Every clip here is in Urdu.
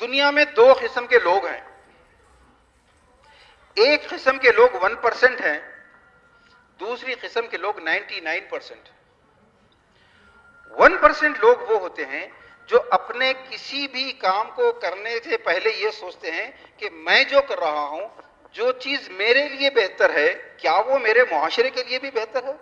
دنیا میں دو قسم کے لوگ ہیں۔ ایک قسم کے لوگ ون پرسنٹ ہیں، دوسری قسم کے لوگ ninety nine percent one percent لوگ وہ ہوتے ہیں جو اپنے کسی بھی کام کو کرنے سے پہلے یہ سوچتے ہیں کہ میں جو کر رہا ہوں، جو چیز میرے لیے بہتر ہے، کیا وہ میرے معاشرے کے لیے بھی بہتر ہے؟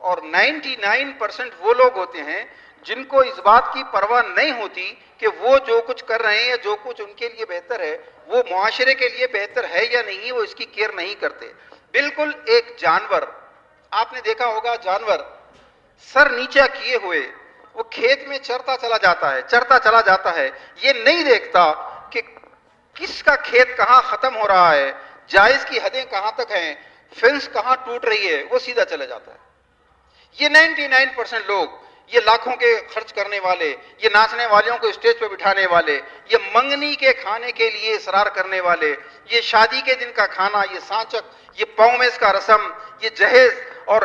اور نائنٹی نائن پرسنٹ وہ لوگ ہوتے ہیں جن کو اس بات کی پرواہ نہیں ہوتی کہ وہ جو کچھ کر رہے ہیں یا جو کچھ ان کے لیے بہتر ہے، وہ معاشرے کے لیے بہتر ہے یا نہیں، وہ اس کی کیئر نہیں کرتے۔ بالکل ایک جانور، آپ نے دیکھا ہوگا جانور سر نیچا کیے ہوئے، وہ کھیت میں چرتا چلا جاتا ہے، چرتا چلا جاتا ہے۔ یہ نہیں دیکھتا کہ کس کا کھیت کہاں ختم ہو رہا ہے، جائز کی حدیں کہاں تک ہیں، فنس کہاں ٹوٹ رہی ہے، وہ سیدھا چلا جاتا ہے۔ یہ نائنٹی نائن پرسینٹ لوگ یہ لاکھوں کے خرچ کرنے والے، یہ ناچنے والوں کو اسٹیج پہ بٹھانے والے، یہ منگنی کے کھانے کے لیے اصرار کرنے والے، یہ شادی کے دن کا کھانا، یہ سانچک، یہ پومیز کا رسم، یہ جہیز اور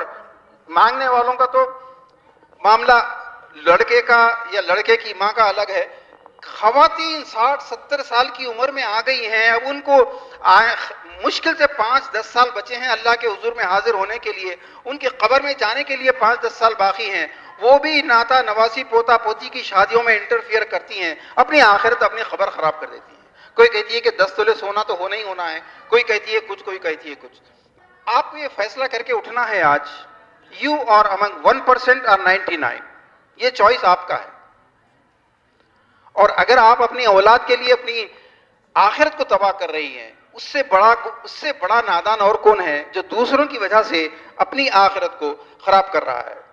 مانگنے والوں کا تو معاملہ لڑکے کا یا لڑکے کی ماں کا الگ ہے۔ خواتین ساٹھ، ستر سال کی عمر میں آ گئی ہیں، اب ان کو مشکل سے پانچ، دس سال بچے ہیں اللہ کے حضور میں حاضر ہونے کے لیے، ان کی قبر میں جانے کے لیے پانچ، دس سال باقی ہیں۔ وہ بھی ناتا نواسی پوتا پوتی کی شادیوں میں انٹرفیئر کرتی ہیں، اپنی آخرت اپنی خبر خراب کر دیتی ہیں۔ کوئی کہتی ہے کہ دس تولے سونا تو ہونا ہی ہونا ہے، کوئی کہتی ہے کچھ، کوئی کہتی ہے کچھ۔ آپ کو یہ فیصلہ کر کے اٹھنا ہے آج یو اور امنگ ون پرسینٹ اور نائنٹی نائن یہ چوائس آپ کا ہے۔ اور اگر آپ اپنی اولاد کے لیے اپنی آخرت کو تباہ کر رہی ہیں، اس سے بڑا اس سے بڑا نادان اور کون ہے جو دوسروں کی وجہ سے اپنی آخرت کو خراب کر رہا ہے؟